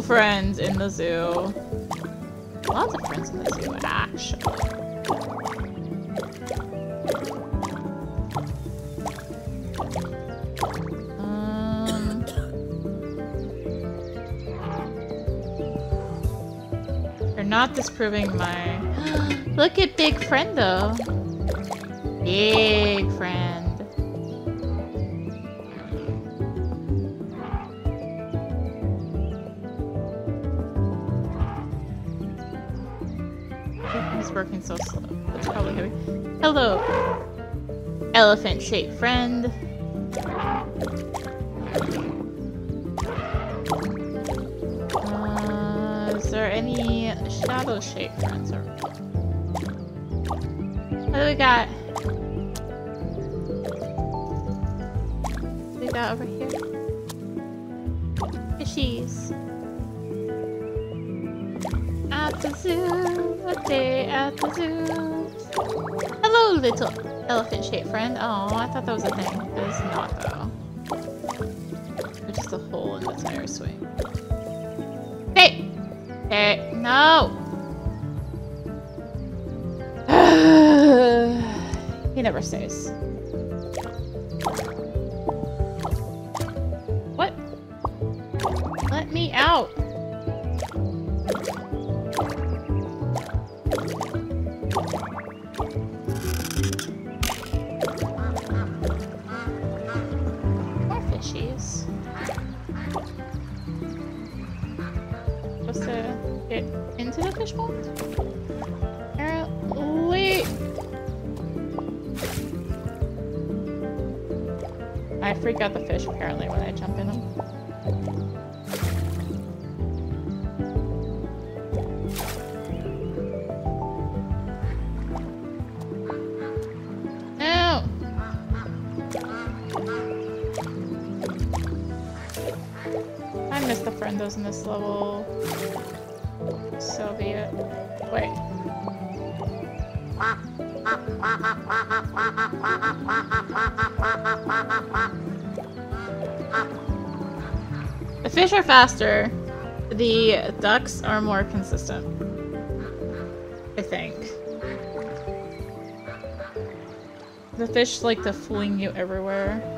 friends in the zoo. Lots of friends in the zoo, actually. Um, not disproving my... Look at Big Friend, though. Big friend. Working so slow. It's probably heavy. Hello, elephant-shaped friend. Uh, is there any shadow-shaped friends? Or... What do we got? What do we got over here? Fishies. At the zoo, a day at the zoo. Hello, little elephant-shaped friend. Oh, I thought that was a thing. It is not, though. It's just a hole in the tire swing. Hey! Hey, no! he never stays. Friendos in this level. Soviet. Wait. The fish are faster. The ducks are more consistent. I think. The fish like to fling you everywhere.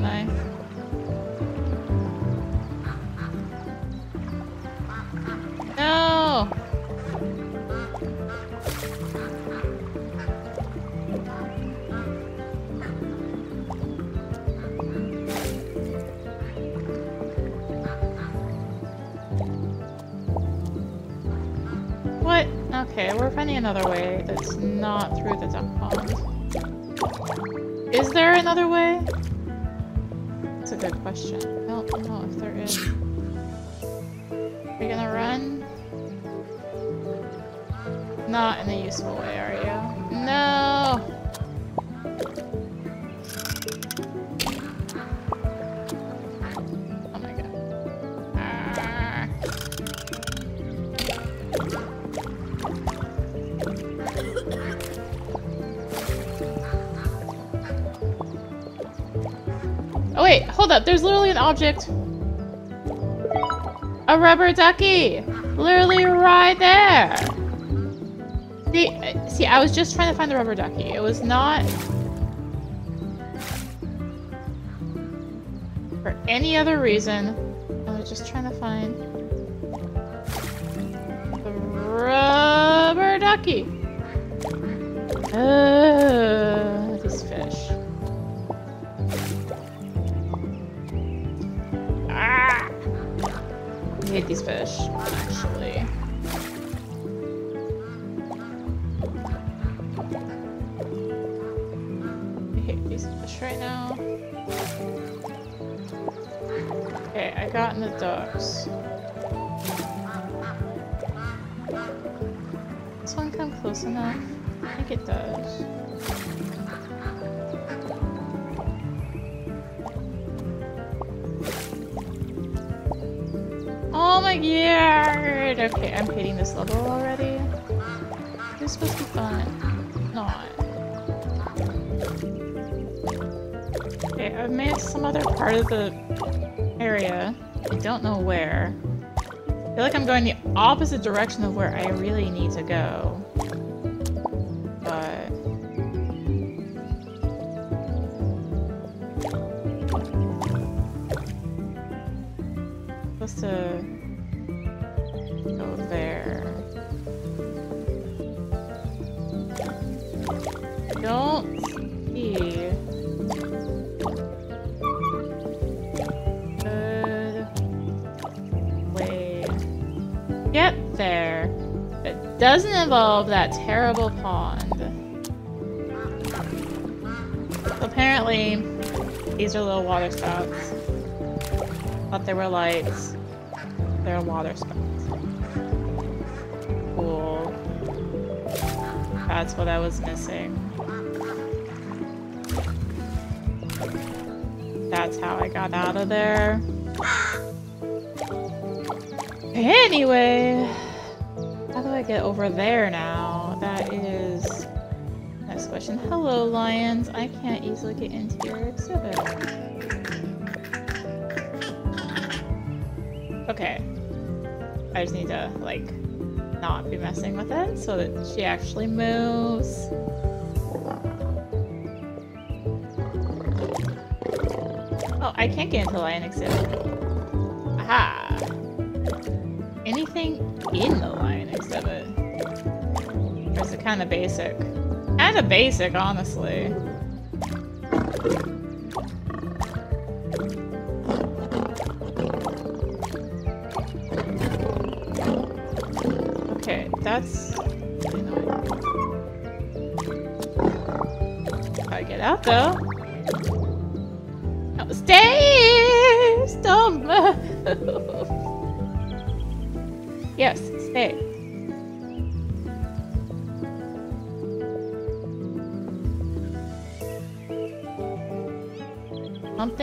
Don't I? No! What? Okay, we're finding another way that's not through the duck pond. Is there another way? Good question. I don't know if there is. Are you gonna run? Not in a useful way, are you? No! There's literally an object. A rubber ducky. Literally right there. See, see, I was just trying to find the rubber ducky. It was not for any other reason. I was just trying to find the rubber ducky. Uh, I hate these fish, actually. I hate these fish right now. Okay, I got in the ducks. This one come close enough? I think it does. God! Okay, I'm hating this level already. This is supposed to be fun. Not. Okay, I've made some other part of the area. I don't know where. I feel like I'm going the opposite direction of where I really need to go. But... Supposed to doesn't involve that terrible pond. Apparently, these are little water spouts. Thought they were lights. They're water spouts. Cool. That's what I was missing. That's how I got out of there. Anyway, get over there now? That is next question. Hello, lions. I can't easily get into your exhibit. Okay. I just need to, like, not be messing with it so that she actually moves. Oh, I can't get into Lion Exhibit. Aha! Anything in the Lion Exhibit? Or is it kind of basic? Kind of basic, honestly. Okay, that's... I get out, though.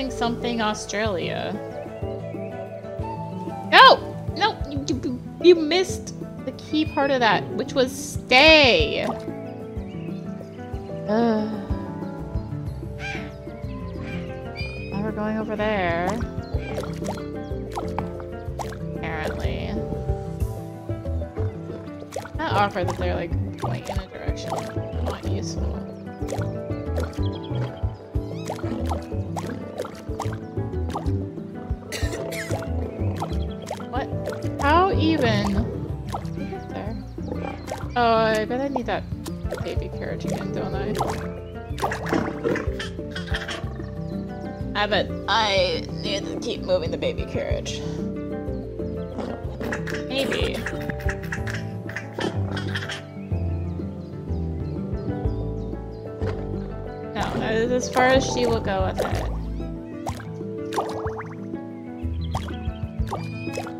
Something something Australia. No! No! You, you, you missed the key part of that, which was stay! Ugh. Now we're going over there. Apparently. Not awkward that they're like going in a direction not useful. What? How even? There. Oh, I bet I need that baby carriage again, don't I? Ah, I bet I need to keep moving the baby carriage. Maybe. No, as far as she will go with it.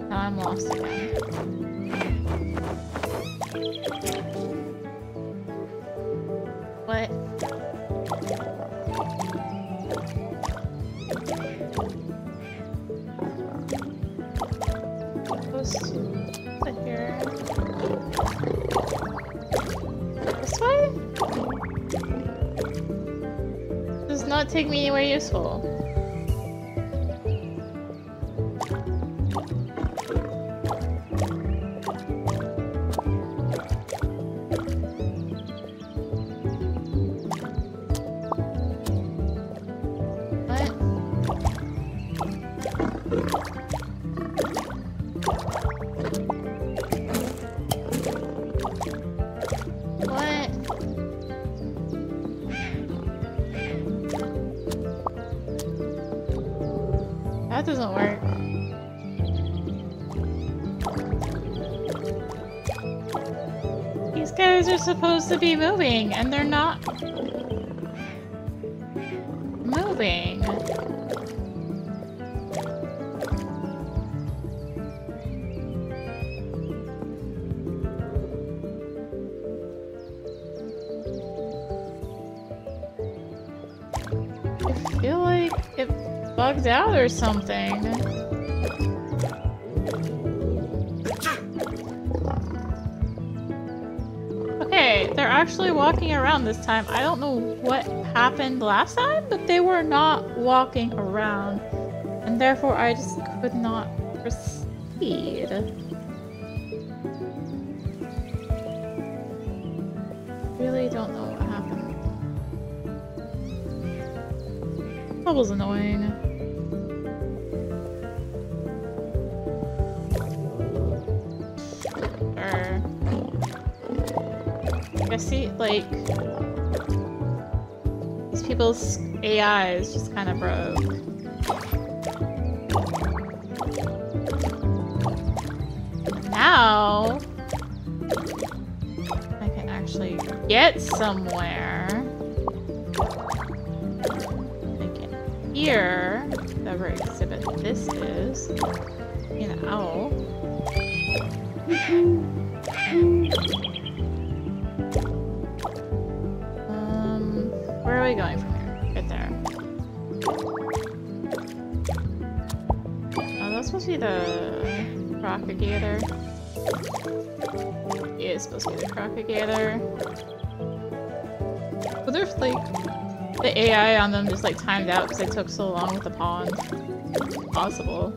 Now I'm lost again. What? Here. This way? Does not take me anywhere useful. Guys are supposed to be moving, and they're not moving. I feel like it bugged out or something. Actually walking around this time. I don't know what happened last time, but they were not walking around. And therefore I just could not proceed. Really don't know what happened. That was annoying. I see, like, these people's AI is just kind of broke. Now, I can actually get somewhere. Here, whatever exhibit this is, you know. The Crocagator. It is supposed to be the Crocagator. But there's like the AI on them just like timed out because they took so long with the pond. Possible.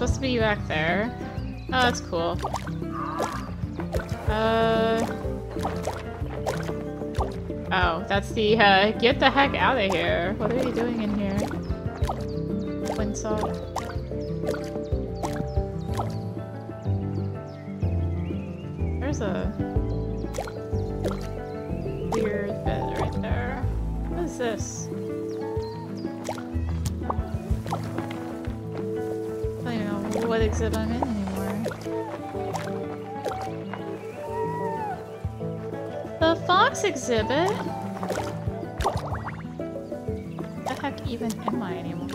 Back there. Oh, that's cool. Uh... Oh, that's the, uh, get the heck out of here. What are you doing in here? Quinsock. There's a weird bed right there. What is this? Exhibit I'm in anymore. The fox exhibit? The heck even am I anymore?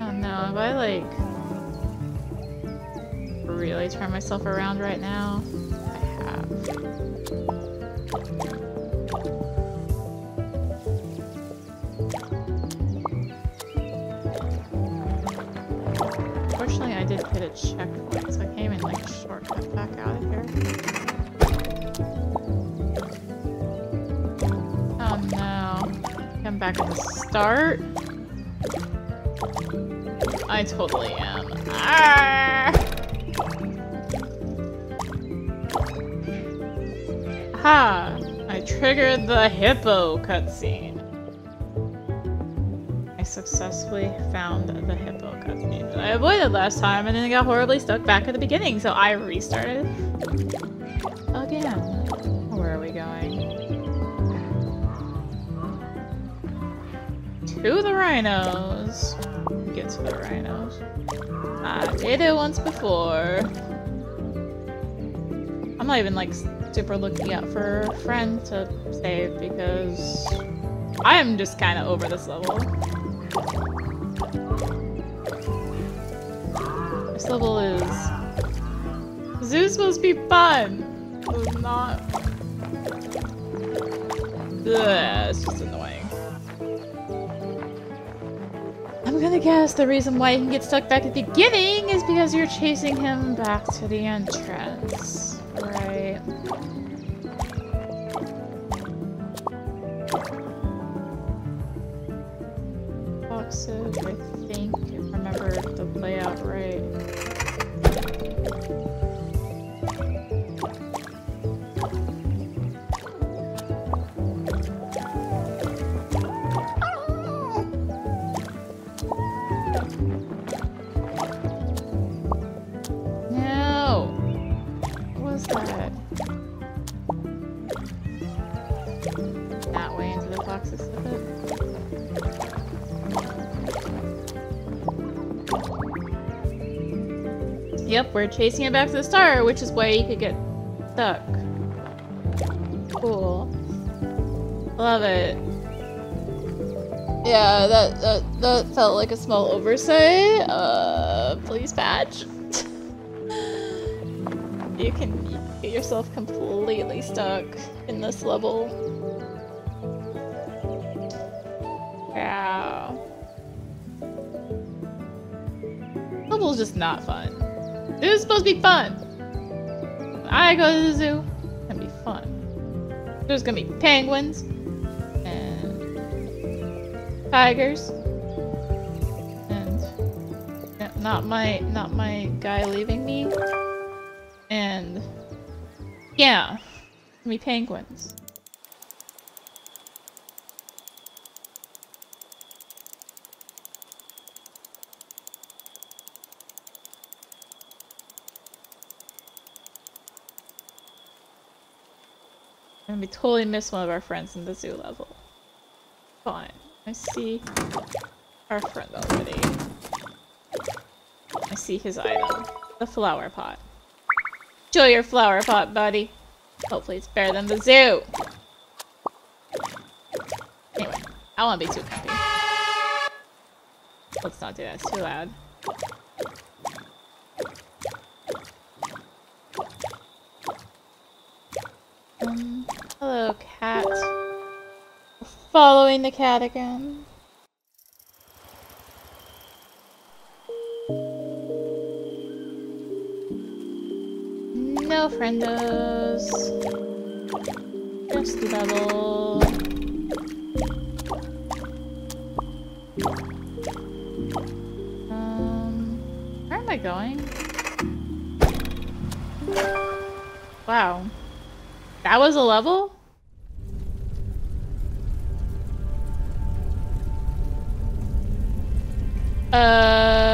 Oh no, if I like really turn myself around right now, I have. Hit a checkpoint, so I came in like a shortcut back out of here. Oh no. Come back at the start. I totally am. Ah! Ha! I triggered the hippo cutscene. I successfully found the hippo I avoided last time and then I got horribly stuck back at the beginning, so I restarted again. Where are we going? To the rhinos. Get to the rhinos. I did it once before. I'm not even like super looking out for a friend to save because I am just kind of over this level. Level is... Zoo's supposed to be fun! It's not... Ugh, it's just annoying. I'm gonna guess the reason why you can get stuck back at the beginning is because you're chasing him back to the entrance. Right. Boxes, I Yep, we're chasing it back to the star, which is why you could get stuck. Cool. Love it. Yeah, that, that that felt like a small oversight. Uh, please patch. you can get yourself completely stuck in this level. Yeah. Level's just not fun. It was supposed to be fun. I go to the zoo, it's gonna be fun. There's gonna be penguins and tigers and not my not my guy leaving me and yeah, gonna be penguins. And we totally missed one of our friends in the zoo level. Fine. I see our friend already. I see his item. The flower pot. Show your flower pot, buddy. Hopefully it's better than the zoo. Anyway, I won't be too happy. Let's not do that. It's too loud. The cat again. No friendos. Just level. Um, where am I going? Wow. That was a level? Uh...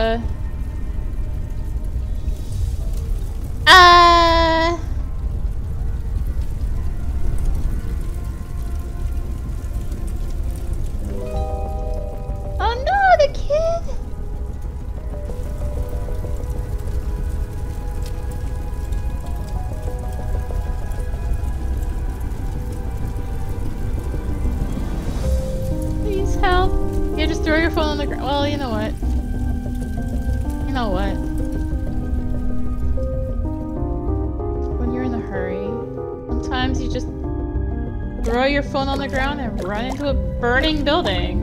on the ground and run into a burning building.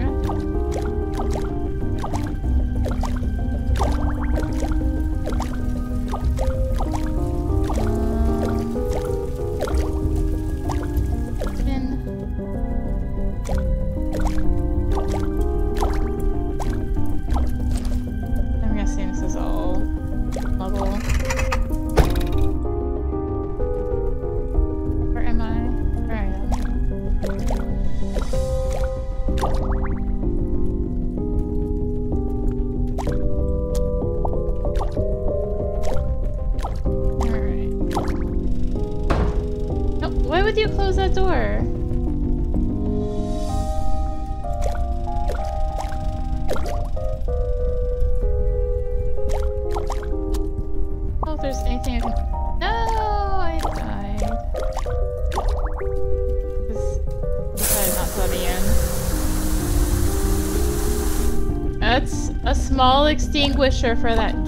Door? If there's anything. No, I died. Not in. That's a small extinguisher for that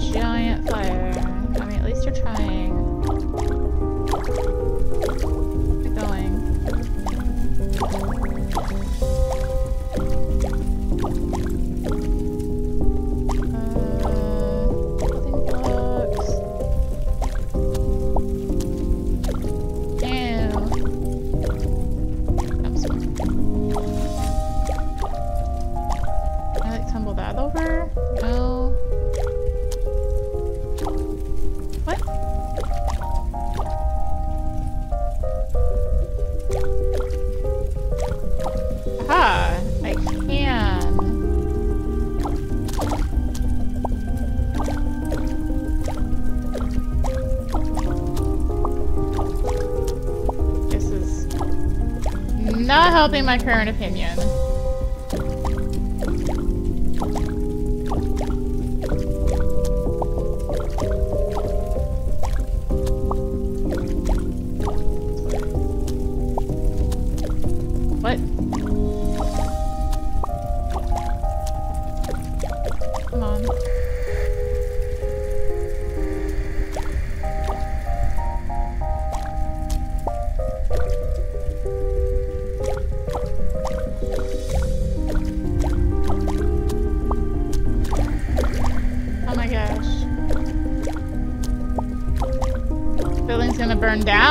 not helping my current opinion.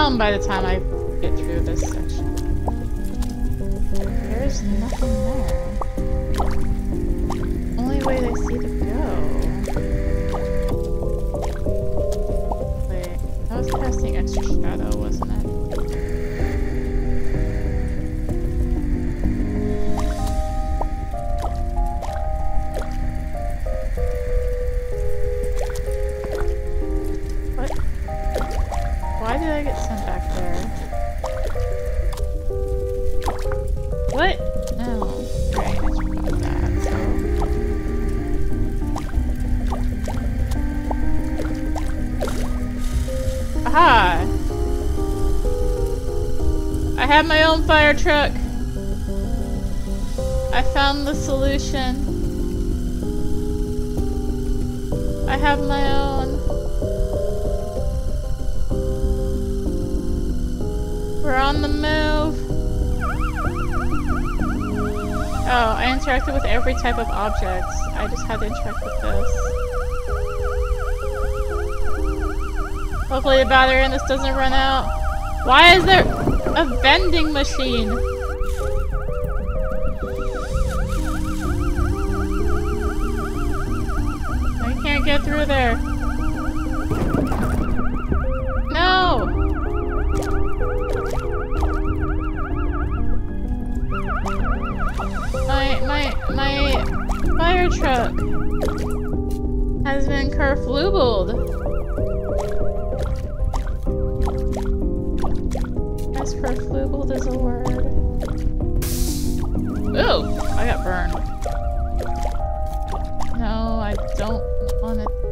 Down by the time I get through this section. There's nothing there. Aha! I have my own fire truck. I found the solution. I have my own. We're on the move. Oh, I interacted with every type of object. I just had to interact with this. Hopefully the battery in this doesn't run out. Why is there a vending machine? I can't get through there. Is. Ooh, I got burned. No, I don't want to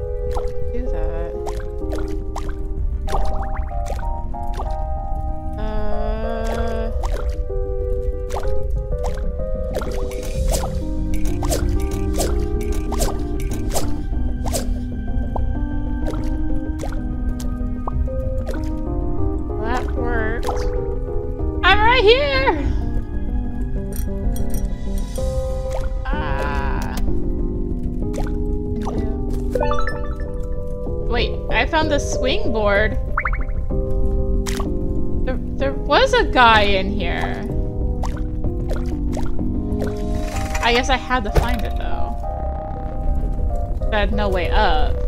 swing board. There, there was a guy in here. I guess I had to find it though. I had no way up.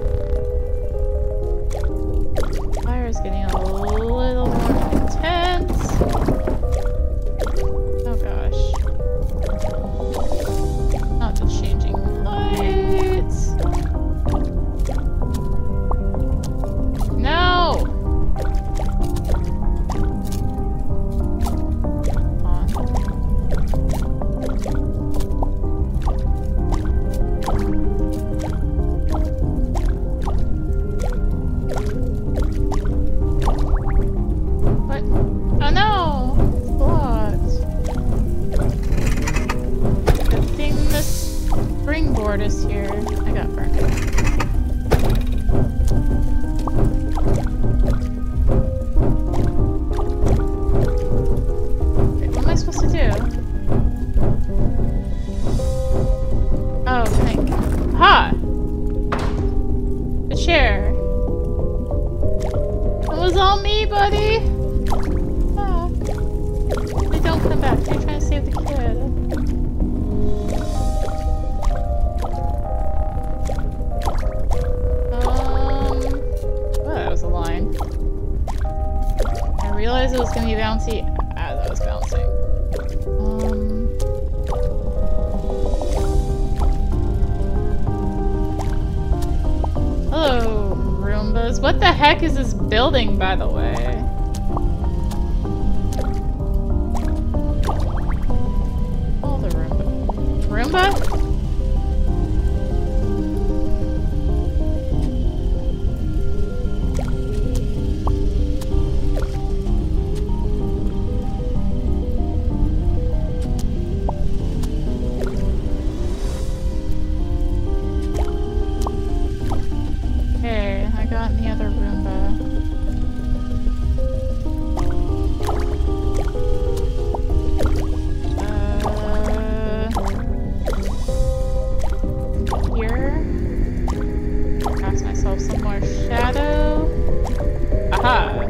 It was gonna be bouncy as I was bouncing. Um. Hello, Roombas. What the heck is this building, by the way? Oh, the Roomba. Roomba. Ah.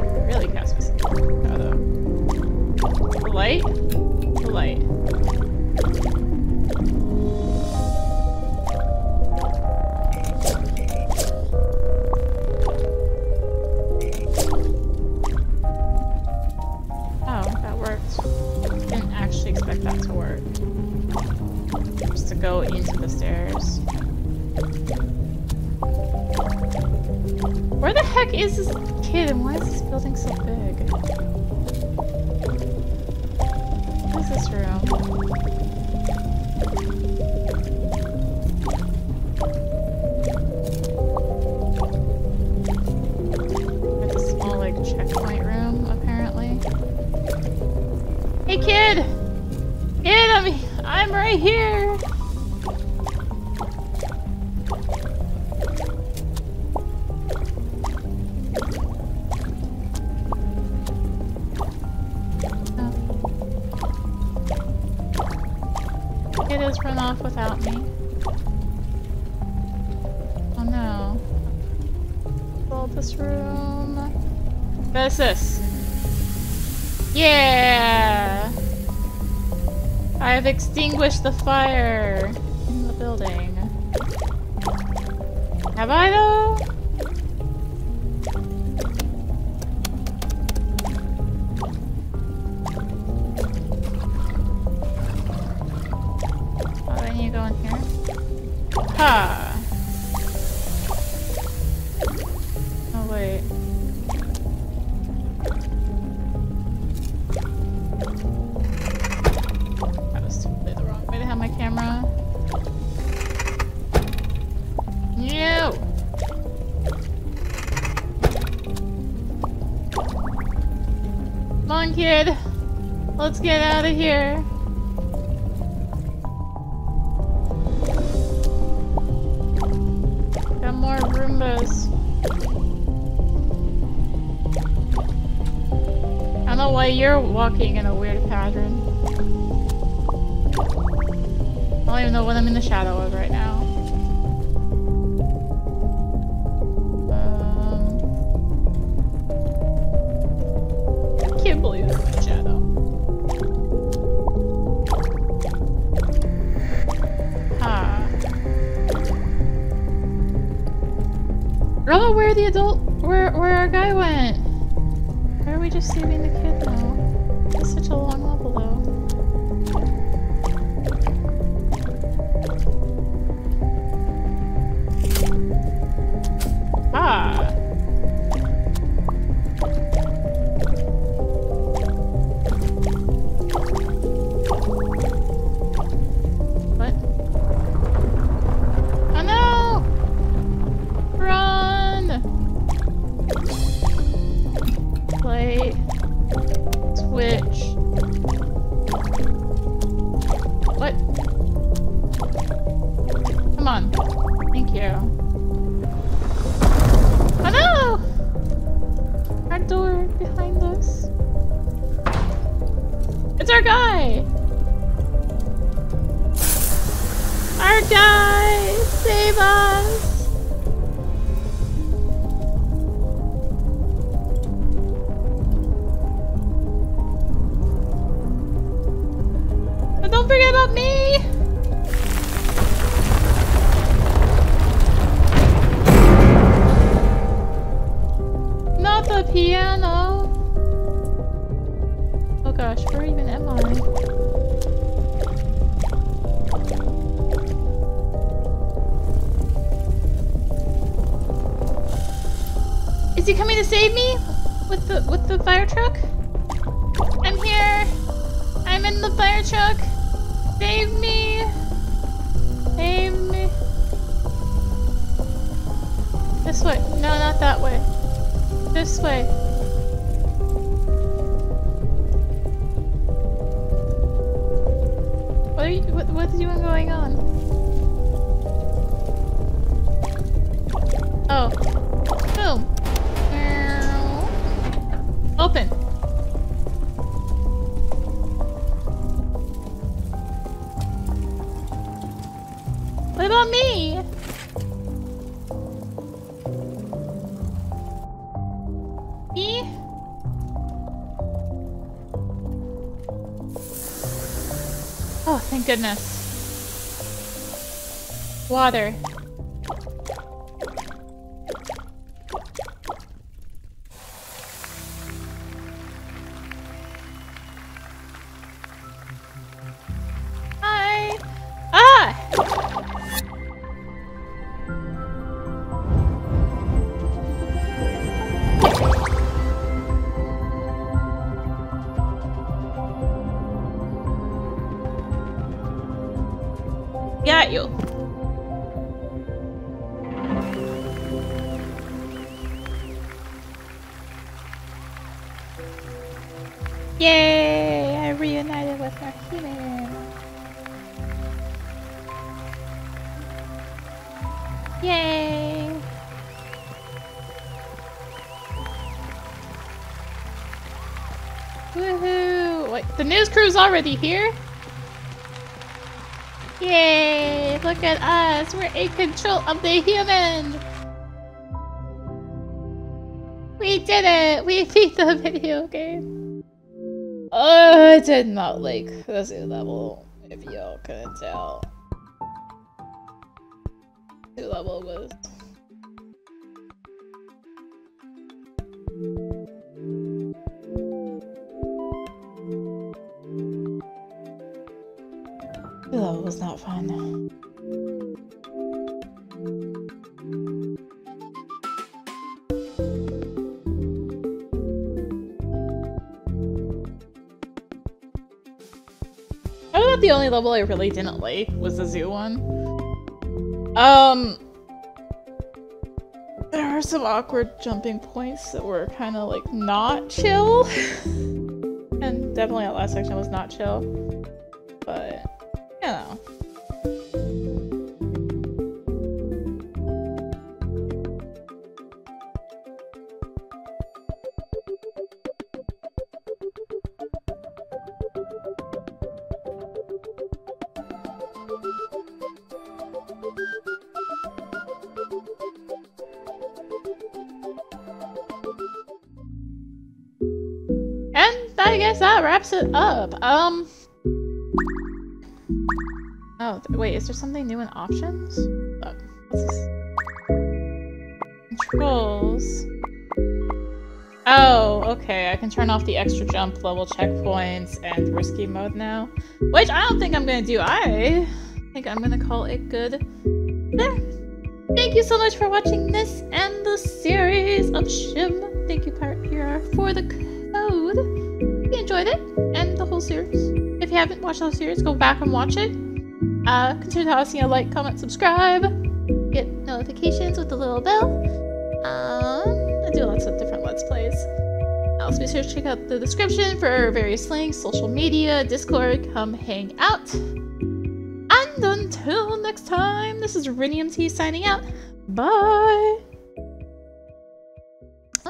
Kid has run off without me. Oh no. Fill this room. What is this? Yeah! I have extinguished the fire in the building. Have I though? Why you're walking in a weird pattern. I don't even know what I'm in the shadow of right now. Um, I can't believe it's shadow. Ha. I where the adult, where where our guy went. Why are we just saving the kid save me? With the with the fire truck? I'm here! I'm in the fire truck! Save me! Save me! This way. No, not that way. This way. What are you what what is even going on? Oh. Goodness. Water. The news crew's already here? Yay! Look at us! We're in control of the human! We did it! We beat the video game! Oh, I did not like the zoo level, if y'all couldn't tell. Zoo level was... only level I really didn't like was the zoo one. Um, there were some awkward jumping points that were kind of like not chill. and definitely that last section was not chill. I guess that wraps it up. Um. Oh, wait, is there something new in options? Oh, what's this? Controls. Oh, okay, I can turn off the extra jump level checkpoints and risky mode now. Which I don't think I'm gonna do. I think I'm gonna call it good there. Thank you so much for watching this and the series of SCHiM. Thank you, Pirate PR, for the code. Enjoyed it and the whole series. If you haven't watched the whole series, go back and watch it. Uh, consider tossing a like, comment, subscribe. Get notifications with the little bell. Um, I do lots of different Let's Plays. Also be sure to check out the description for various links, social media, Discord, come hang out. And until next time, this is Rinium T signing out. Bye!